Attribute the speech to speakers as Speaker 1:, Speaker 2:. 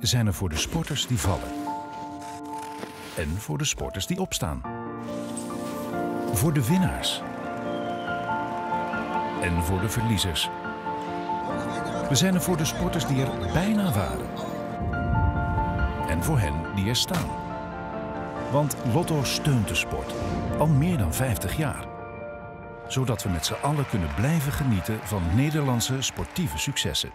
Speaker 1: zijn er voor de sporters die vallen. En voor de sporters die opstaan. Voor de winnaars. En voor de verliezers. We zijn er voor de sporters die er bijna waren. En voor hen die er staan. Want Lotto steunt de sport. Al meer dan 50 jaar. Zodat we met z'n allen kunnen blijven genieten van Nederlandse sportieve successen.